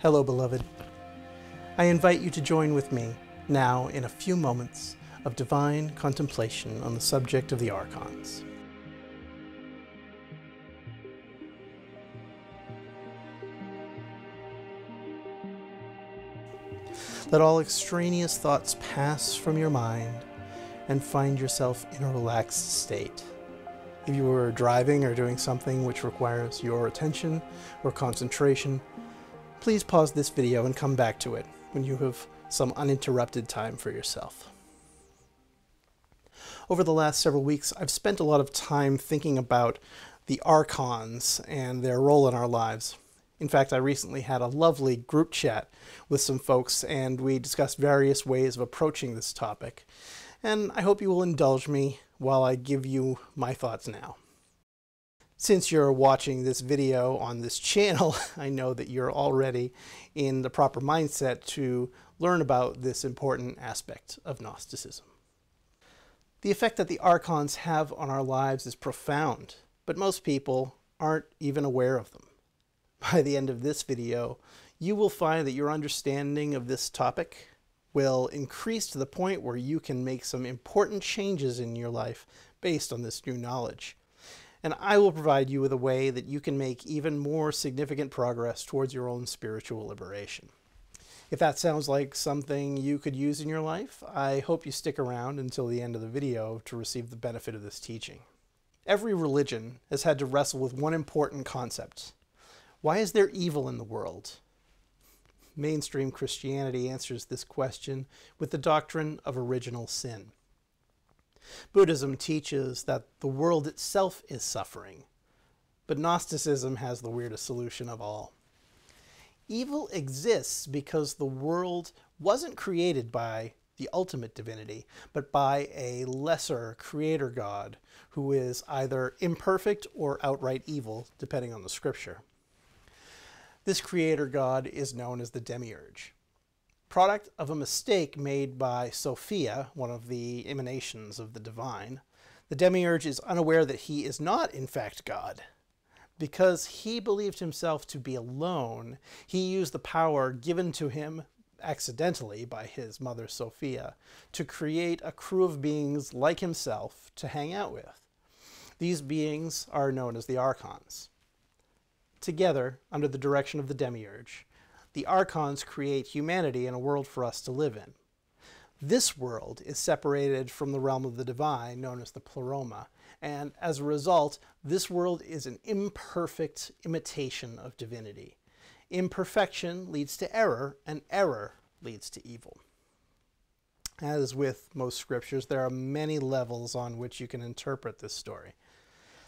Hello, beloved. I invite you to join with me now in a few moments of divine contemplation on the subject of the archons. Let all extraneous thoughts pass from your mind and find yourself in a relaxed state. If you are driving or doing something which requires your attention or concentration, please pause this video and come back to it when you have some uninterrupted time for yourself. Over the last several weeks, I've spent a lot of time thinking about the archons and their role in our lives. In fact, I recently had a lovely group chat with some folks and we discussed various ways of approaching this topic. And I hope you will indulge me while I give you my thoughts now. Since you're watching this video on this channel, I know that you're already in the proper mindset to learn about this important aspect of Gnosticism. The effect that the archons have on our lives is profound, but most people aren't even aware of them. By the end of this video, you will find that your understanding of this topic will increase to the point where you can make some important changes in your life based on this new knowledge and I will provide you with a way that you can make even more significant progress towards your own spiritual liberation. If that sounds like something you could use in your life, I hope you stick around until the end of the video to receive the benefit of this teaching. Every religion has had to wrestle with one important concept. Why is there evil in the world? Mainstream Christianity answers this question with the doctrine of original sin. Buddhism teaches that the world itself is suffering, but Gnosticism has the weirdest solution of all. Evil exists because the world wasn't created by the ultimate divinity, but by a lesser creator god who is either imperfect or outright evil, depending on the scripture. This creator god is known as the demiurge product of a mistake made by Sophia, one of the emanations of the divine. The demiurge is unaware that he is not, in fact, God. Because he believed himself to be alone, he used the power given to him accidentally by his mother Sophia to create a crew of beings like himself to hang out with. These beings are known as the archons. Together, under the direction of the demiurge, the archons create humanity and a world for us to live in. This world is separated from the realm of the divine, known as the pleroma, and as a result, this world is an imperfect imitation of divinity. Imperfection leads to error, and error leads to evil. As with most scriptures, there are many levels on which you can interpret this story.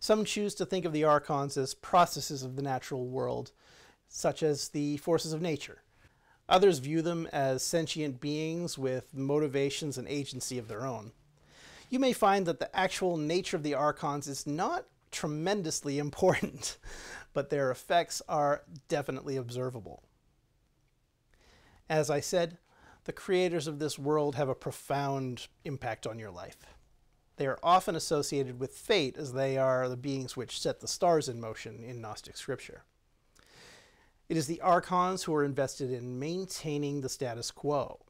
Some choose to think of the archons as processes of the natural world, such as the forces of nature. Others view them as sentient beings with motivations and agency of their own. You may find that the actual nature of the archons is not tremendously important, but their effects are definitely observable. As I said, the creators of this world have a profound impact on your life. They are often associated with fate as they are the beings which set the stars in motion in Gnostic scripture. It is the archons who are invested in maintaining the status quo.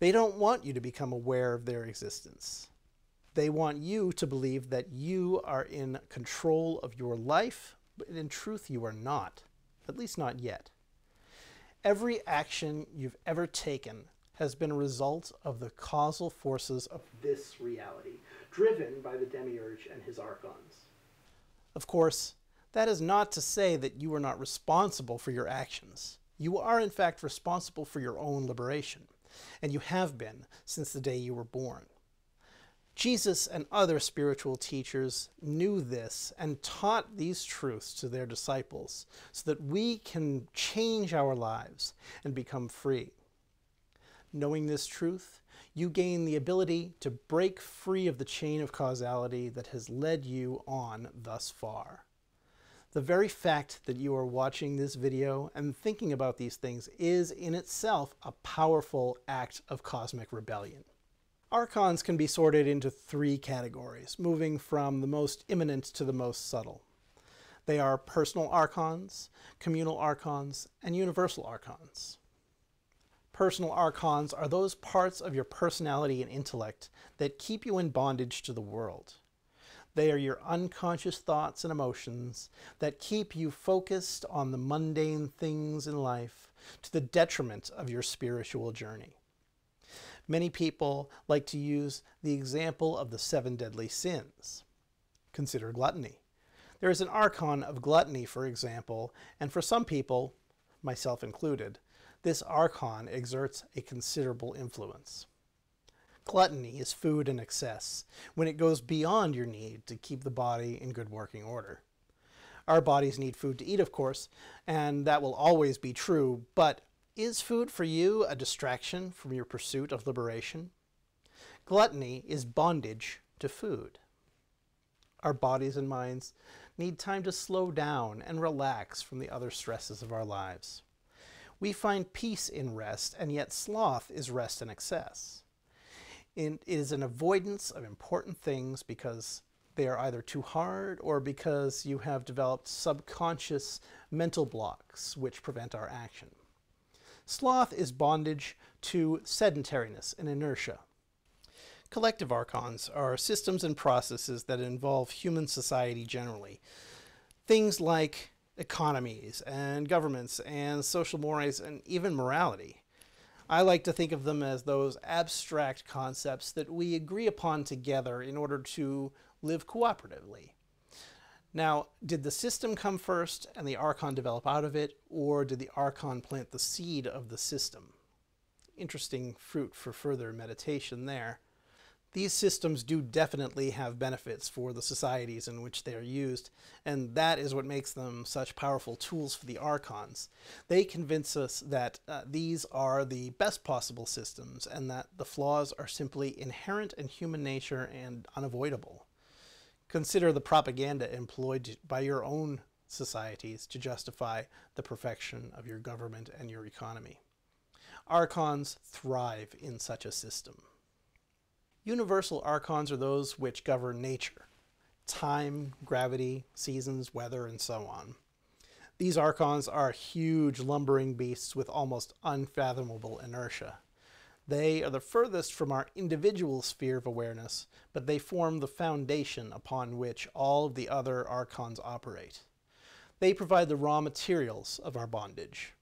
They don't want you to become aware of their existence. They want you to believe that you are in control of your life, but in truth you are not, at least not yet. Every action you've ever taken has been a result of the causal forces of this reality, driven by the demiurge and his archons. Of course, that is not to say that you are not responsible for your actions. You are, in fact, responsible for your own liberation, and you have been since the day you were born. Jesus and other spiritual teachers knew this and taught these truths to their disciples so that we can change our lives and become free. Knowing this truth, you gain the ability to break free of the chain of causality that has led you on thus far. The very fact that you are watching this video and thinking about these things is in itself a powerful act of cosmic rebellion. Archons can be sorted into three categories, moving from the most imminent to the most subtle. They are personal archons, communal archons, and universal archons. Personal archons are those parts of your personality and intellect that keep you in bondage to the world. They are your unconscious thoughts and emotions that keep you focused on the mundane things in life to the detriment of your spiritual journey. Many people like to use the example of the seven deadly sins. Consider gluttony. There is an archon of gluttony, for example, and for some people, myself included, this archon exerts a considerable influence. Gluttony is food in excess, when it goes beyond your need to keep the body in good working order. Our bodies need food to eat, of course, and that will always be true, but is food for you a distraction from your pursuit of liberation? Gluttony is bondage to food. Our bodies and minds need time to slow down and relax from the other stresses of our lives. We find peace in rest, and yet sloth is rest in excess. It is an avoidance of important things because they are either too hard or because you have developed subconscious mental blocks which prevent our action. Sloth is bondage to sedentariness and inertia. Collective archons are systems and processes that involve human society generally. Things like economies and governments and social mores and even morality. I like to think of them as those abstract concepts that we agree upon together in order to live cooperatively. Now, did the system come first and the archon develop out of it, or did the archon plant the seed of the system? Interesting fruit for further meditation there. These systems do definitely have benefits for the societies in which they are used, and that is what makes them such powerful tools for the archons. They convince us that uh, these are the best possible systems and that the flaws are simply inherent in human nature and unavoidable. Consider the propaganda employed by your own societies to justify the perfection of your government and your economy. Archons thrive in such a system. Universal archons are those which govern nature, time, gravity, seasons, weather, and so on. These archons are huge lumbering beasts with almost unfathomable inertia. They are the furthest from our individual sphere of awareness, but they form the foundation upon which all of the other archons operate. They provide the raw materials of our bondage.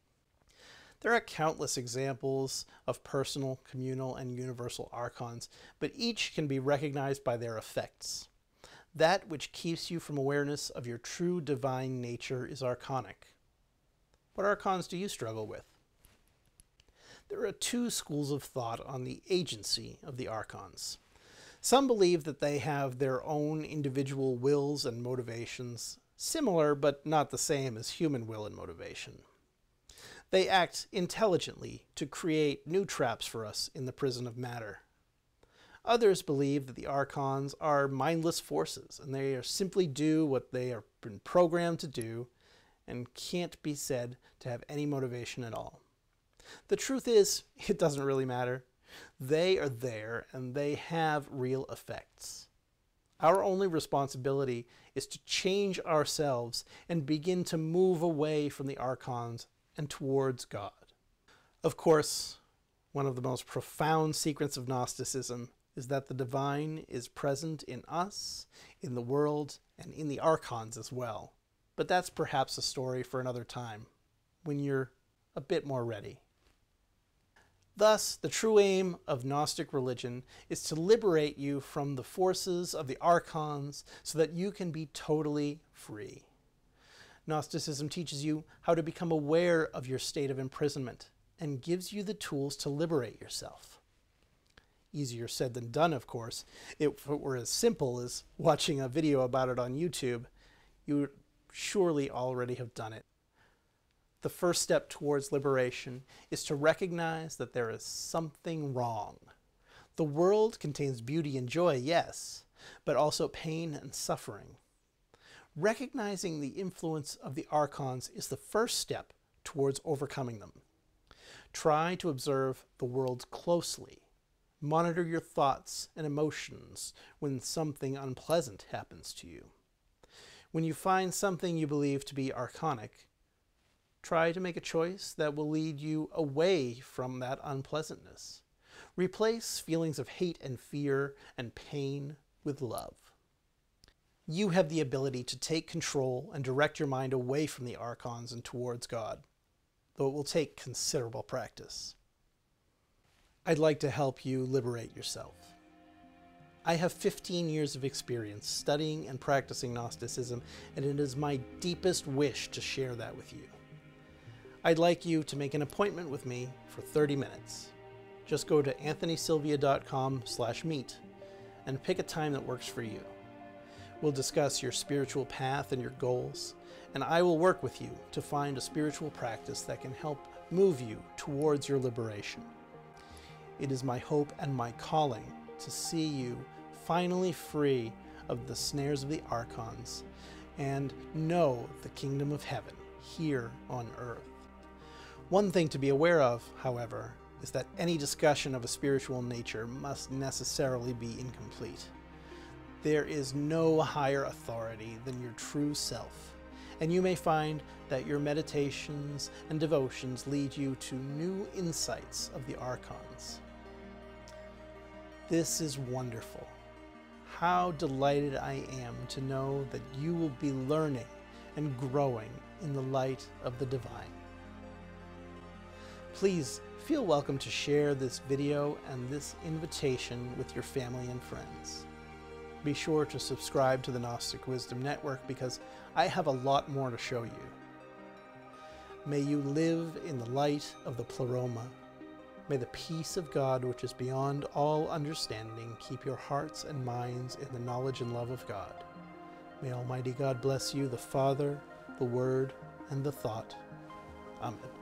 There are countless examples of personal, communal, and universal archons, but each can be recognized by their effects. That which keeps you from awareness of your true divine nature is archonic. What archons do you struggle with? There are two schools of thought on the agency of the archons. Some believe that they have their own individual wills and motivations, similar but not the same as human will and motivation. They act intelligently to create new traps for us in the prison of matter. Others believe that the archons are mindless forces and they simply do what they have been programmed to do and can't be said to have any motivation at all. The truth is, it doesn't really matter. They are there and they have real effects. Our only responsibility is to change ourselves and begin to move away from the archons and towards God. Of course, one of the most profound secrets of Gnosticism is that the divine is present in us, in the world, and in the archons as well. But that's perhaps a story for another time, when you're a bit more ready. Thus, the true aim of Gnostic religion is to liberate you from the forces of the archons so that you can be totally free. Gnosticism teaches you how to become aware of your state of imprisonment and gives you the tools to liberate yourself. Easier said than done, of course. If it were as simple as watching a video about it on YouTube, you would surely already have done it. The first step towards liberation is to recognize that there is something wrong. The world contains beauty and joy, yes, but also pain and suffering. Recognizing the influence of the archons is the first step towards overcoming them. Try to observe the world closely. Monitor your thoughts and emotions when something unpleasant happens to you. When you find something you believe to be archonic, try to make a choice that will lead you away from that unpleasantness. Replace feelings of hate and fear and pain with love. You have the ability to take control and direct your mind away from the archons and towards God, though it will take considerable practice. I'd like to help you liberate yourself. I have 15 years of experience studying and practicing Gnosticism, and it is my deepest wish to share that with you. I'd like you to make an appointment with me for 30 minutes. Just go to anthonysilvia.com slash meet and pick a time that works for you. We'll discuss your spiritual path and your goals, and I will work with you to find a spiritual practice that can help move you towards your liberation. It is my hope and my calling to see you finally free of the snares of the archons and know the kingdom of heaven here on earth. One thing to be aware of, however, is that any discussion of a spiritual nature must necessarily be incomplete. There is no higher authority than your true self, and you may find that your meditations and devotions lead you to new insights of the archons. This is wonderful. How delighted I am to know that you will be learning and growing in the light of the divine. Please feel welcome to share this video and this invitation with your family and friends. Be sure to subscribe to the Gnostic Wisdom Network because I have a lot more to show you. May you live in the light of the Pleroma May the peace of God, which is beyond all understanding, keep your hearts and minds in the knowledge and love of God. May Almighty God bless you, the Father, the Word, and the thought. Amen.